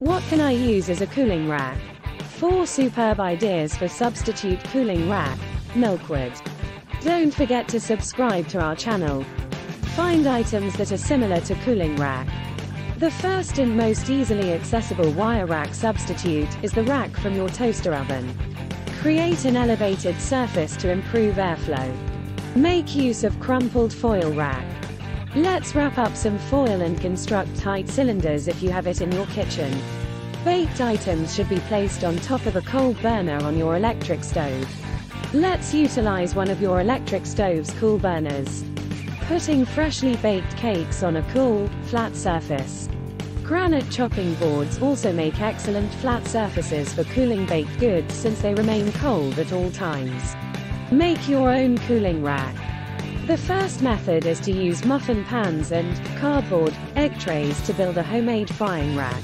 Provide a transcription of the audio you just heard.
What can I use as a cooling rack? 4 superb ideas for substitute cooling rack. Milkwood. Don't forget to subscribe to our channel. Find items that are similar to cooling rack. The first and most easily accessible wire rack substitute is the rack from your toaster oven. Create an elevated surface to improve airflow. Make use of crumpled foil rack. Let's wrap up some foil and construct tight cylinders if you have it in your kitchen. Baked items should be placed on top of a coal burner on your electric stove. Let's utilize one of your electric stove's cool burners. Putting freshly baked cakes on a cool, flat surface. Granite chopping boards also make excellent flat surfaces for cooling baked goods since they remain cold at all times. Make your own cooling rack. The first method is to use muffin pans and cardboard egg trays to build a homemade frying rack.